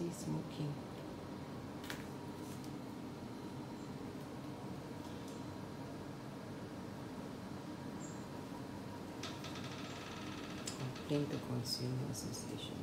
see smoking. o to Consumer Association.